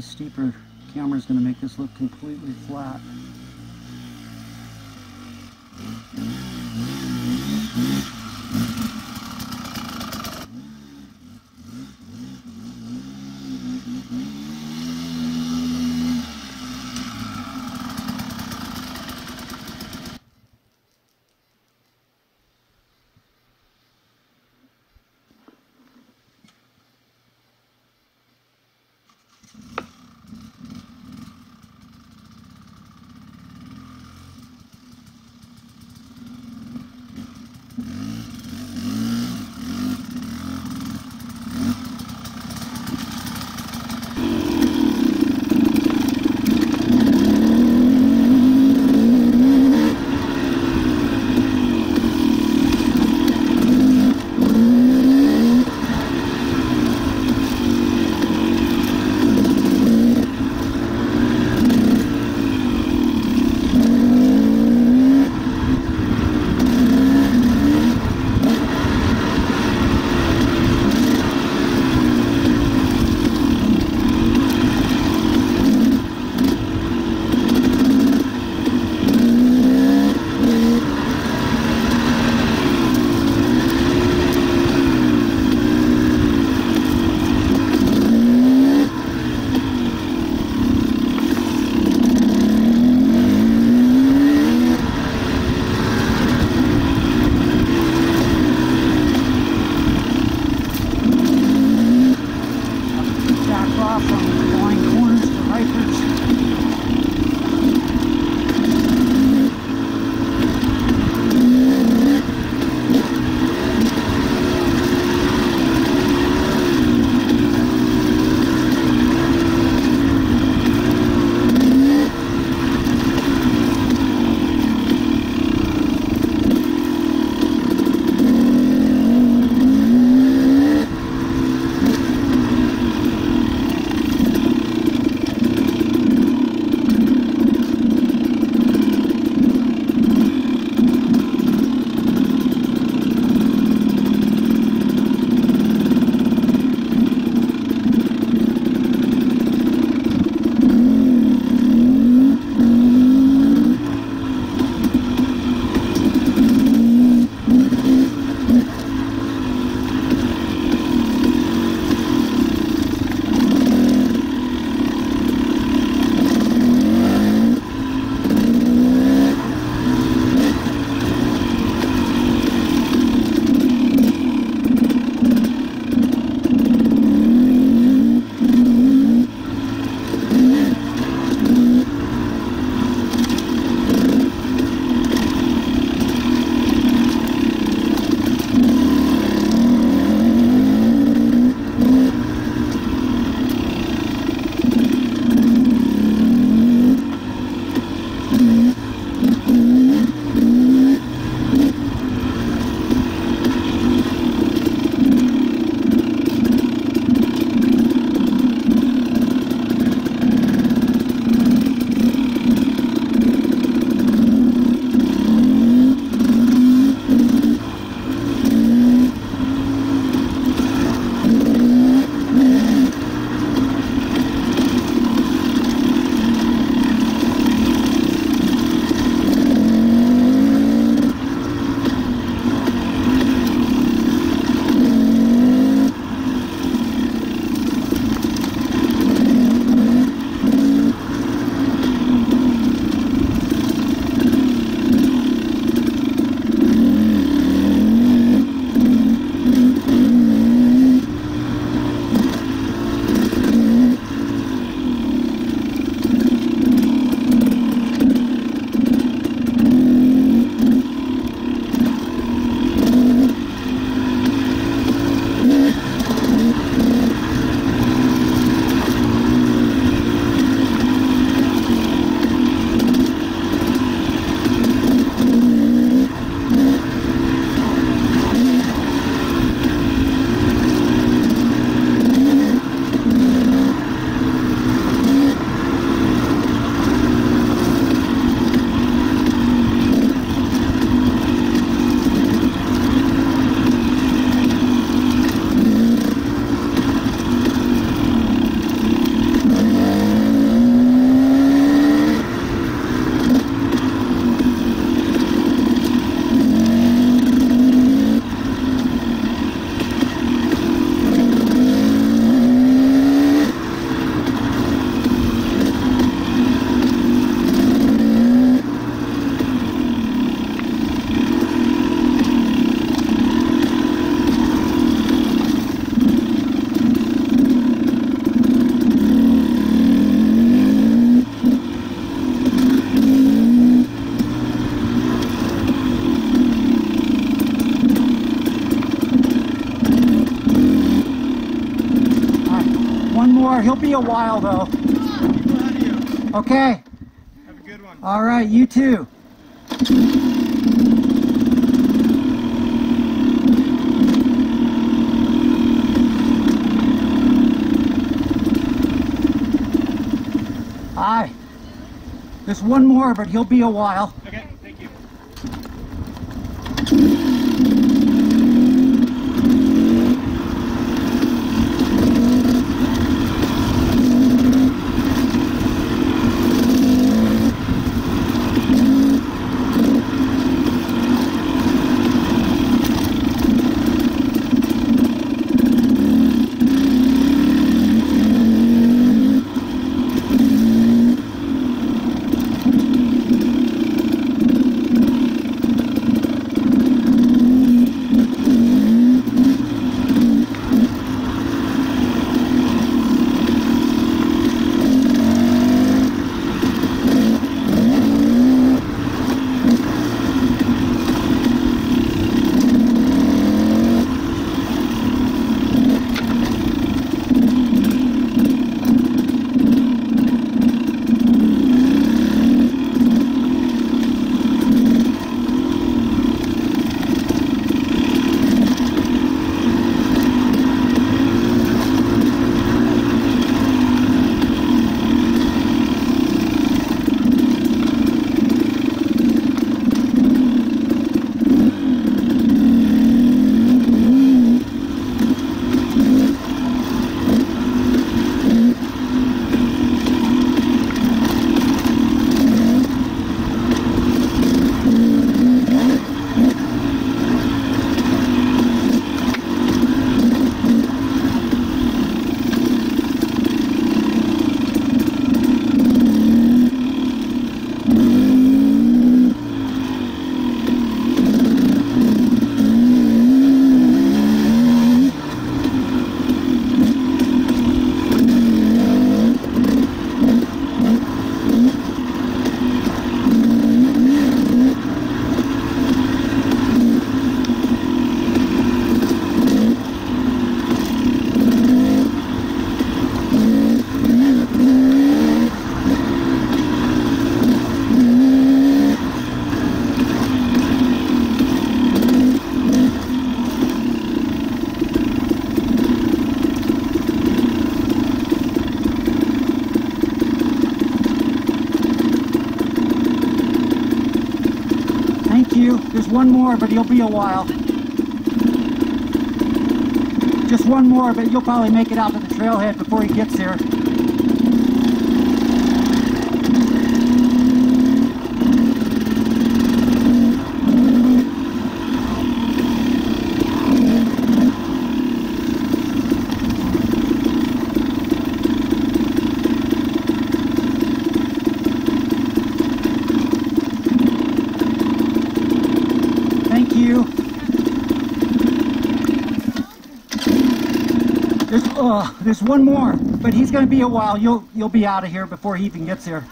steeper camera is going to make this look completely flat. 好。There. He'll be a while though. Okay. Have a good one. All right. You too. Hi. There's one more, but he'll be a while. There's one more, but he'll be a while. Just one more, but you'll probably make it out to the trailhead before he gets there. You. There's uh, there's one more, but he's gonna be a while. You'll you'll be out of here before he even gets there.